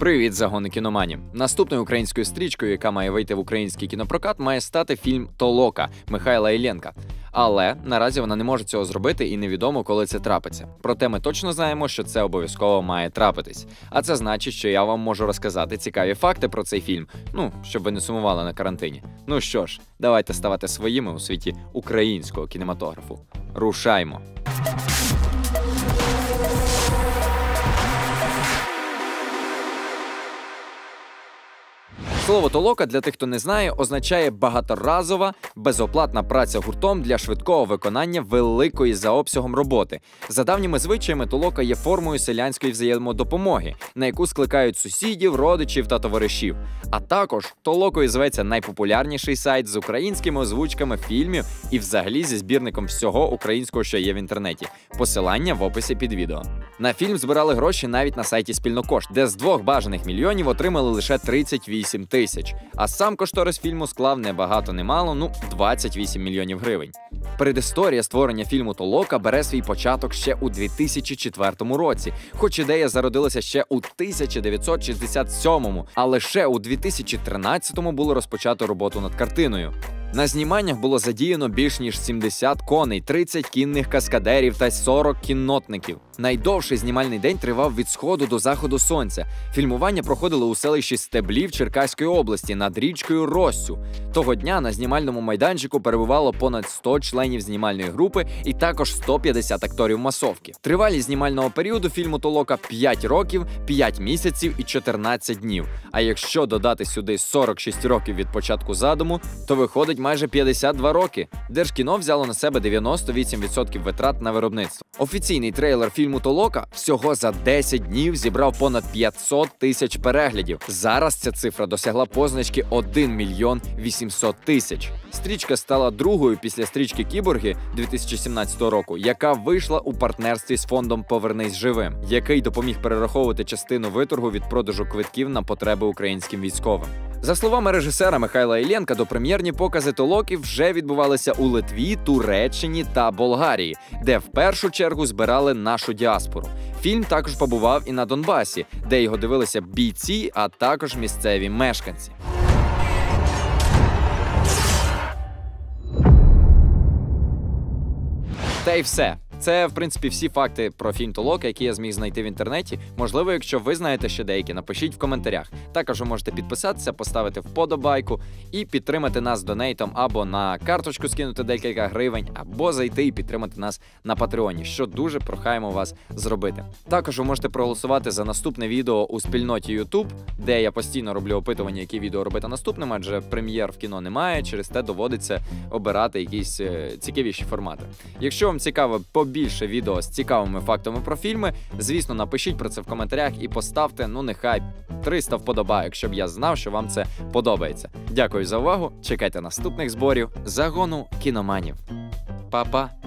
Привіт, загони кіноманів. Наступною українською стрічкою, яка має вийти в український кінопрокат, має стати фільм Толока Михайла Іллєнка. Але наразі вона не може цього зробити і невідомо, коли це трапиться. Проте ми точно знаємо, що це обов'язково має трапитись. А це значить, що я вам можу розказати цікаві факти про цей фільм. Ну, щоб ви не сумували на карантині. Ну що ж, давайте ставати своїми у світі українського кінематографу. Рушаймо! Слово толока для тих, хто не знає, означає багаторазова безоплатна праця гуртом для швидкого виконання великої за обсягом роботи. За давніми звичаями толока є формою селянської взаємодопомоги, на яку скликають сусідів, родичів та товаришів. А також толокою зветься найпопулярніший сайт з українськими озвучками фільмів і, взагалі, зі збірником всього українського, що є в інтернеті. Посилання в описі під відео. На фільм збирали гроші навіть на сайті Спільнокошт, де з двох бажаних мільйонів отримали лише 38 тисяч. А сам кошторис фільму склав не багато, не мало, ну 28 мільйонів гривень. Передісторія створення фільму Толока бере свій початок ще у 2004 році, хоч ідея зародилася ще у 1967-му, а лише у 2013-му було розпочато роботу над картиною. На зніманнях було задіяно більш ніж 70 коней, 30 кінних каскадерів та 40 кіннотників. Найдовший знімальний день тривав від сходу до заходу сонця. Фільмування проходило у селищі Стеблів Черкаської області над річкою Россю. Того дня на знімальному майданчику перебувало понад 100 членів знімальної групи і також 150 акторів масовки. Тривалість знімального періоду фільму Толока 5 років, 5 місяців і 14 днів. А якщо додати сюди 46 років від початку задуму, то виходить майже 52 роки. Держкіно взяло на себе 98% витрат на виробництво. Офіційний трейлер фільму Толока всього за 10 днів зібрав понад 500 тисяч переглядів. Зараз ця цифра досягла позначки 1 мільйон 800 тисяч. Стрічка стала другою після стрічки Кіборги 2017 року, яка вийшла у партнерстві з фондом Повернись живим, який допоміг перераховувати частину виторгу від продажу квитків на потреби українським військовим. За словами режисера Михайла Ілєнка, допрем'єрні покази толоків вже відбувалися у Литві, Туреччині та Болгарії, де в першу чергу збирали нашу діаспору. Фільм також побував і на Донбасі, де його дивилися бійці, а також місцеві мешканці. Та й все. Це, в принципі, всі факти про фільм Толока, які я зміг знайти в інтернеті. Можливо, якщо ви знаєте ще деякі, напишіть в коментарях. Також ви можете підписатися, поставити вподобайку і підтримати нас донейтом або на карточку скинути декілька гривень, або зайти і підтримати нас на Патреоні, що дуже прохаємо вас зробити. Також ви можете проголосувати за наступне відео у спільноті YouTube, де я постійно роблю опитування, які відео робити наступним, адже прем'єр в кіно немає. Через те доводиться обирати якісь е, цікавіші формати. Якщо вам цікаво побільше відео з цікавими фактами про фільми, звісно, напишіть про це в коментарях і поставте, ну нехай 300 вподобайок, щоб я знав, що вам це подобається. Дякую за увагу. Чекайте наступних зборів загону кіноманів. Па-па!